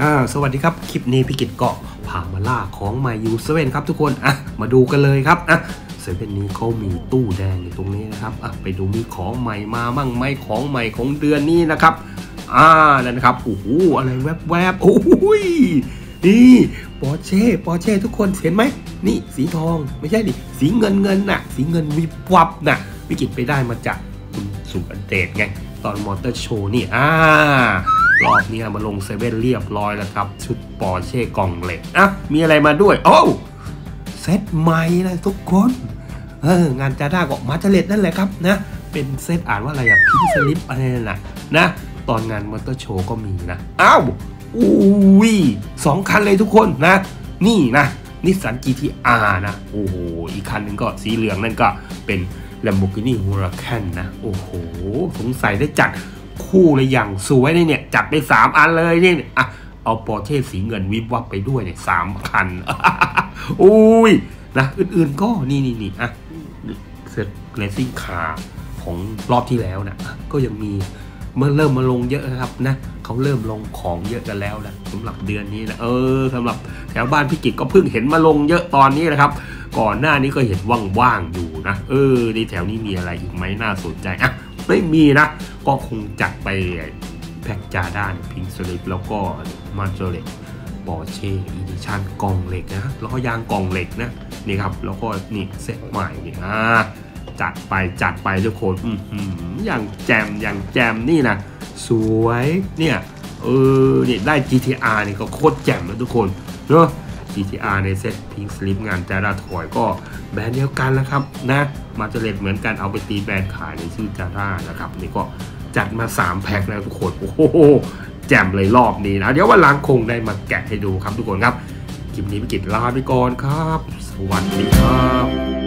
อ่าสวัสดีครับ คลิปนี้พี่กิตก็พามาล่าของใหม่อยู่เซเว่นครับทุกคนอะมาดูกันเลยครับอะเซเว่นนี้เขามีตู้แดงอยู่ตรงนี้นะครับอะไปดูมีของใหม่มามั่งไหมของใหม่ของเดือนนี้นะครับอ่านั่นนะครับโอ้โหอะไรแวบแวบๆโอ้ยนี่ปอร์เช่ปอร์เช่ทุกคนเห็นไหมนี่สีทองไม่ใช่ดิสีเงินเงินน่ะ สีเงินวิบวับน่ะพี่กิตไปได้มาจากคุณสุอันเดชไง ตอนมอเตอร์โชว์นี่อ่า รอบนี้มาลงเซเว่นเรียบร้อยแล้วครับ ชุดปอร์เช่กล่องเหล็กอะมีอะไรมาด้วย โอ้วเซตใหม่เลยทุกคนเอองานจาด้าก็มาจอเร็ตต์นั่นแหละครับนะ เป็นเซตอ่านว่าอะไรอะ Pink Slips อะไรนั่นน่ะนะ ตอนงานมอเตอร์โชว์ก็มีนะอ้าวอุ้ยสองคันเลยทุกคนนะ นี่นะนิสสัน GTR นะ โอ้โห อีกคันหนึ่งก็สีเหลืองนั่นก็เป็น Lamborghini Huracan นะ โอ้โห สงสัยได้จัด คู่เลยอย่างสวยเลยเนี่ย จัดไป3อันเลยเนี่ยอะเอาปอร์เช่สีเงินวิบวับไปด้วยเนี่ยสามคันอุ้ยนะอื่นๆก็นี่นี่นี่อะเซตเลสซิ่งคาของรอบที่แล้วนะก็ยังมีเมื่อเริ่มมาลงเยอะนะครับนะเขาเริ่มลงของเยอะกันแล้วนะสำหรับเดือนนี้นะเออสำหรับแถวบ้านพี่กิจก็เพิ่งเห็นมาลงเยอะตอนนี้นะครับ ก่อนหน้านี้ก็เห็นว่างๆอยู่นะเออในแถวนี้มีอะไรอีกไหมน่าสนใจอะ ไม่มีนะ ก็คงจัดไปแพ็กจาด้า Pink Slips แล้วก็มาจอเร็ตต์ปอร์เช่ edition กล่องเหล็กนะแล้วก็ยางกล่องเหล็กนะนี่ครับ แล้วก็นี่เซตใหม่นี่อ่าจัดไปจัดไปทุกคนอื้อย่างแจมอย่างแจมนี่นะสวยเนี่ยเออเนี่ยได้ GTR นี่ก็โคตรแจ่มนะทุกคนเนาะ GTR ในเซ็ตพิงสลิปงานจาราถอยก็แบรนด์เดียวกันแล้วครับนะมาเจเลตเหมือนกันเอาไปตีแบรนด์ขายในชื่อจารานะครับนี่ก็จัดมา 3 แพ็คแล้วทุกคนโอ้โหแจ่มเลยรอบนี้นะ เดี๋ยววันหลังคงได้มาแกะให้ดูครับทุกคนครับ คลิปนี้ไปกิตลาไปก่อนครับ สวัสดีครับ